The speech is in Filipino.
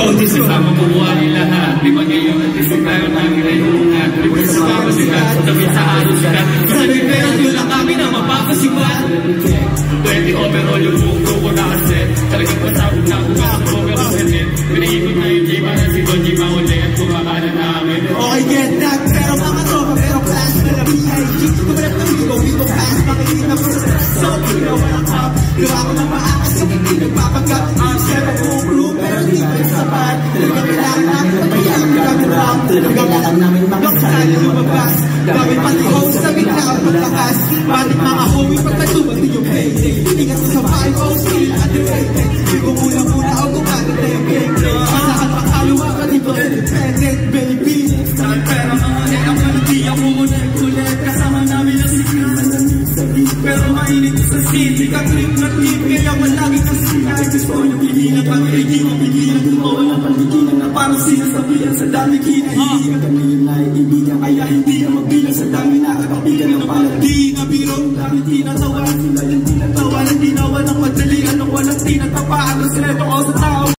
Kasama mo buhay lahat Di ba ngayon tayo namin ay uungat Di ba sa papasikat Sabi sa halos sikat Sa nagpera tula kami na mapapasikat 20 overall yung buong ko nakaset Talagang pasabog na ako Gusto ko pero senit Pinaikot na yung J para si Don J Mauli At kumakanan namin Okay, get that. Pero mga tropa, pero class na lang B.I.G. Tumalap na dito, dito pass. Makikita mo sa stress. So, ikaw walang cup. Gawa ko ng maakas, yung hindi nagpapagat. Kailangan namin makasal na lumabas. Gamit pati host sa bigla ang paglakas. Bakit mga homie pag nagtumag din yung payday. Ingat ko sa bahay ko, still underrated. Di ko muna-muna ako gumagod na yung gameplay. Masahan makaluwa ka dito, independent, baby. Saan pera mga nena Di ako ulit-ulit Kasama namin ang sigaran Pero mainit sa city Katrip na trip Kaya malagi kasi Kahit gusto nyo pigilan Pag hindi ko pigilan Gumawa ng pandikilan Na sinasabihan Sa dami kinahihiyan Kami yung naiibigan Kaya hindi na magbilang Sa dami nakakapigan ng palat Di nga biro Dami tinatawa Sila yung tinatawa Hindi nawa ng madali. Anong walang tinatapaan Ang sineto ko sa